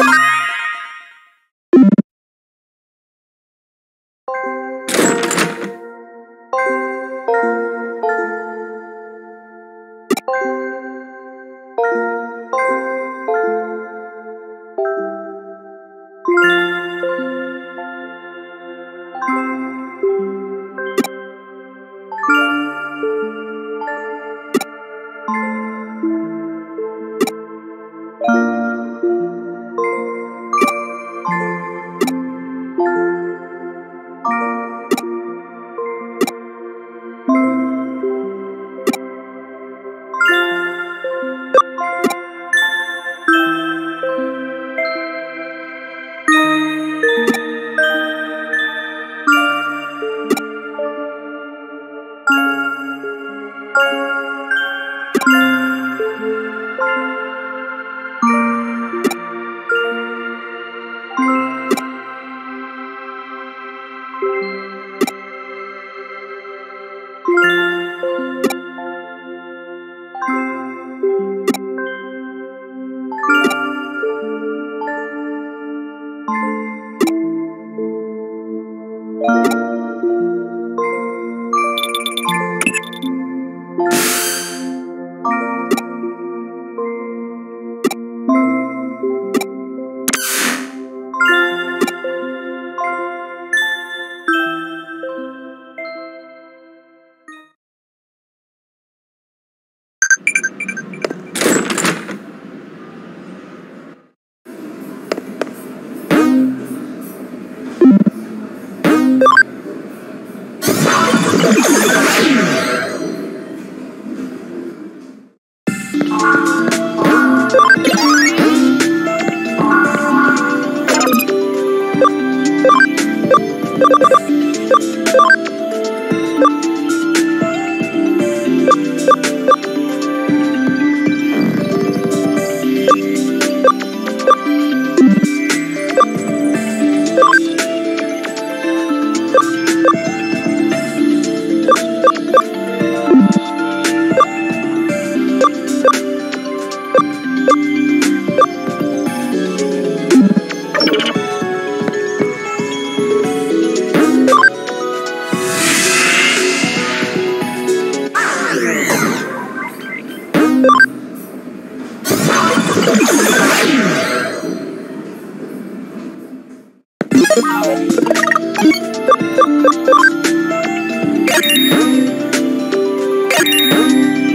you Bye.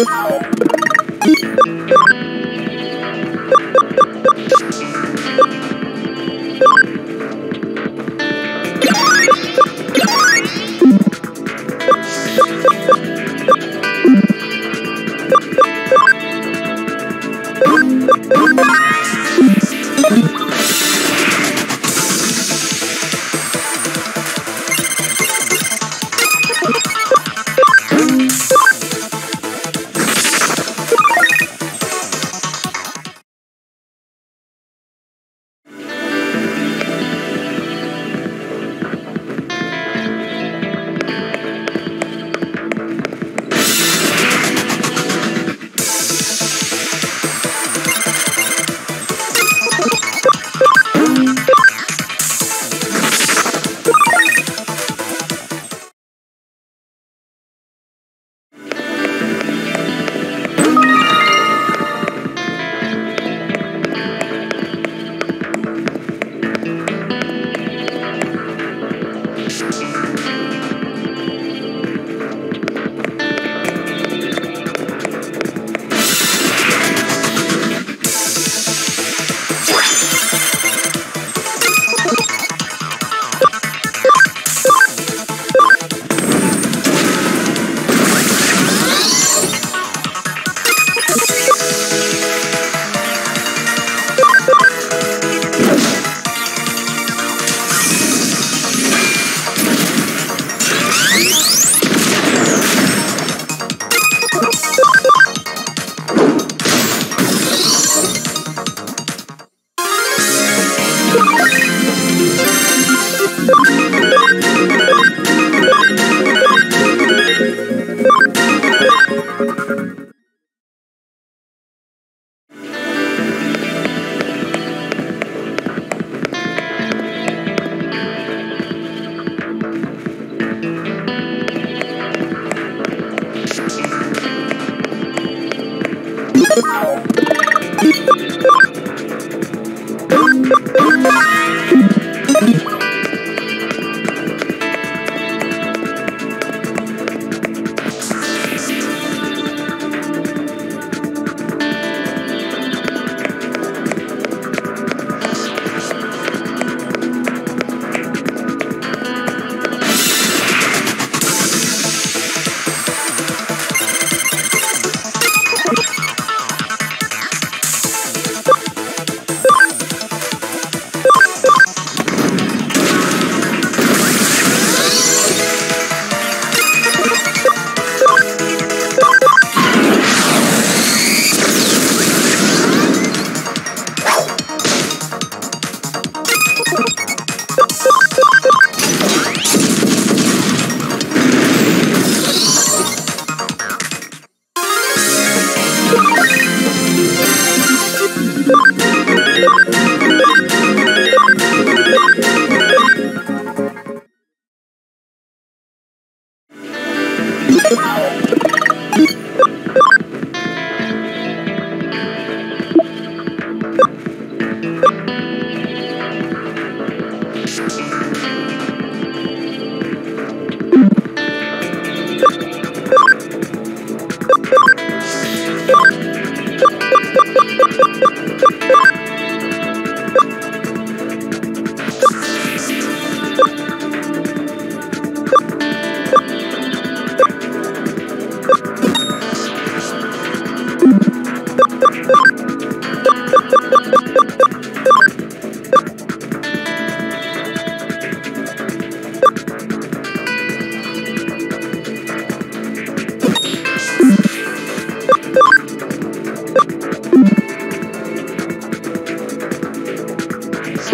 you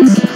Thanks.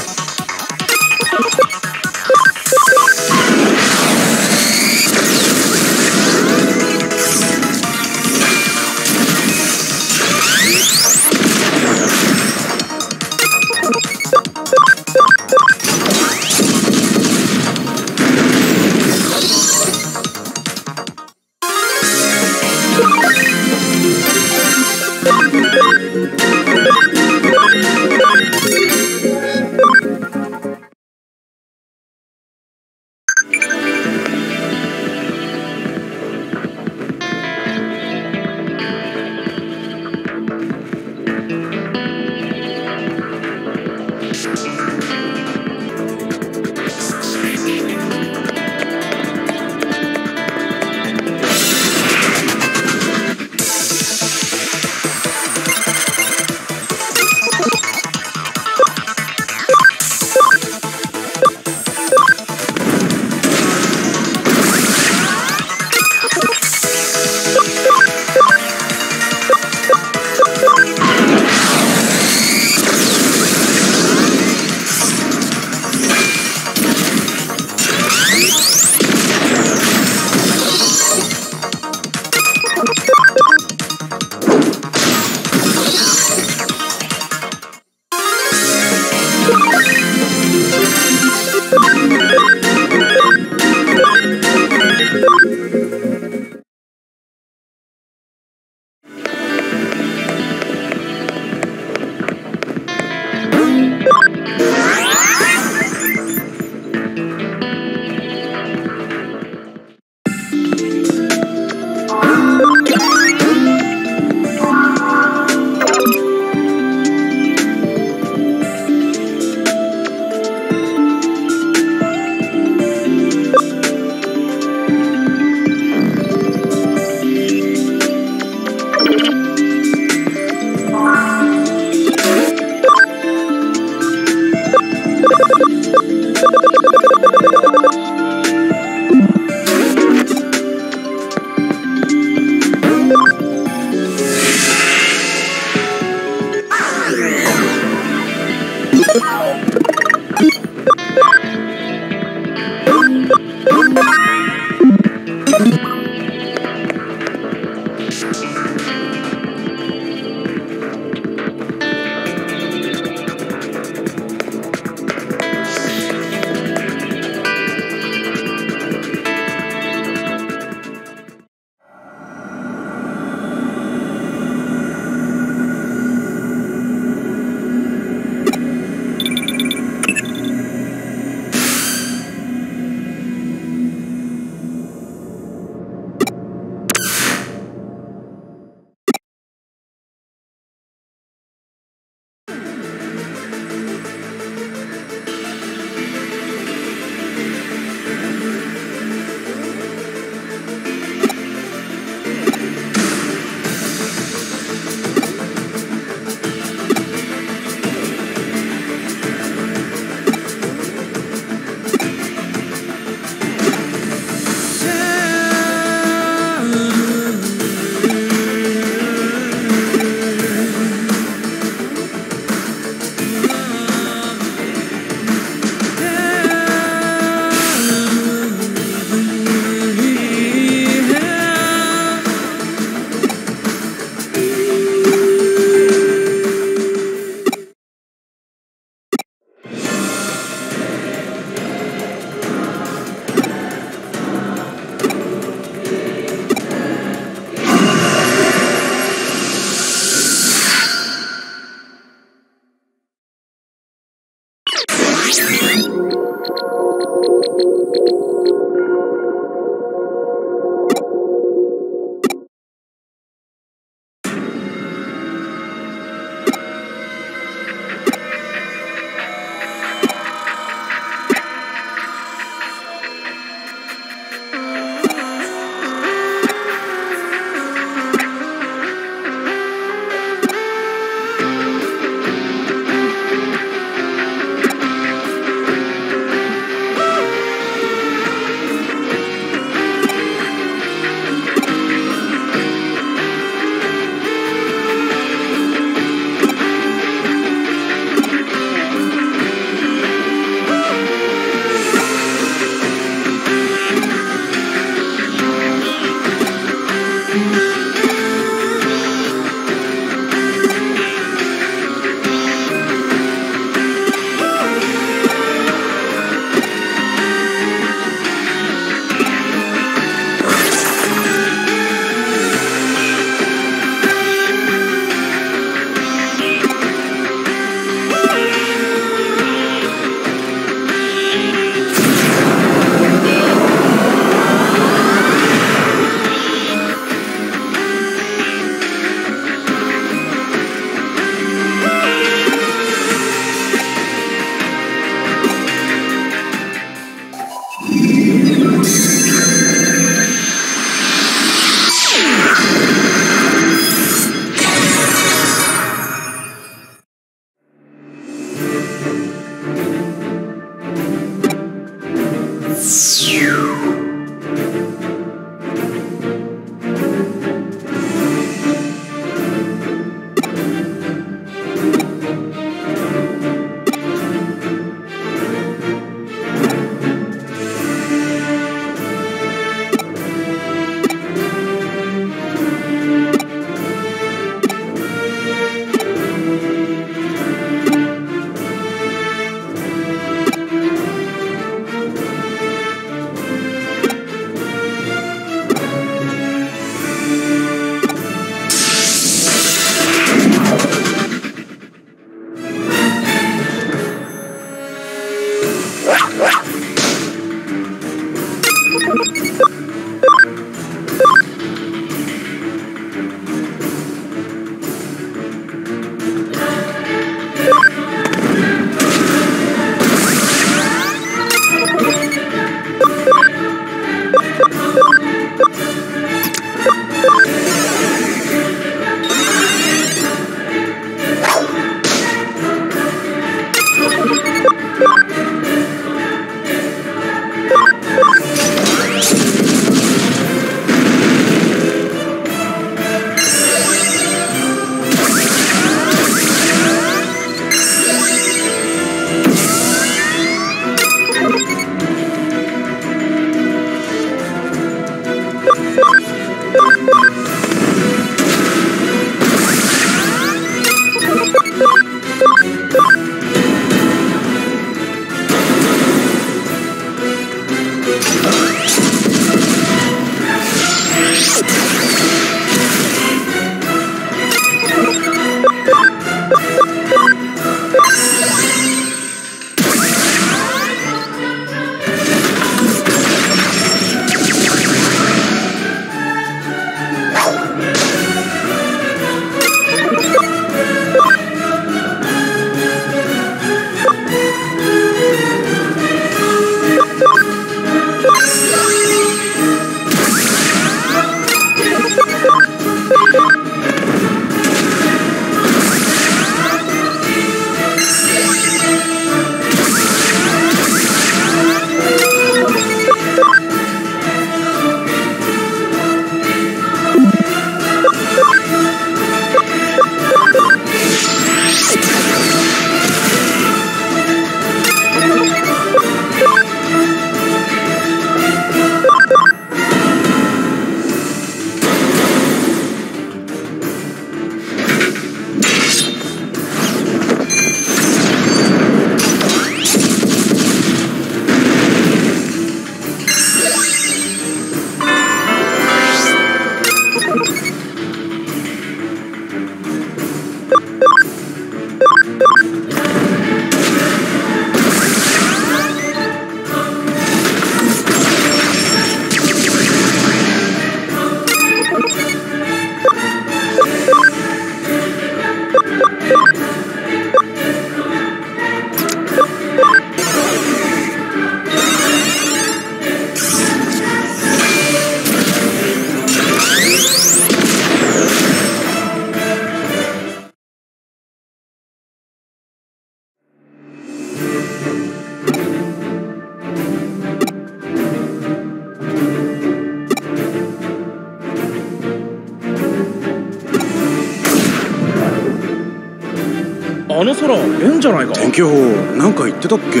じゃないか？天気予報なんか言ってたっけ？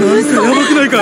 なんかやばくないか？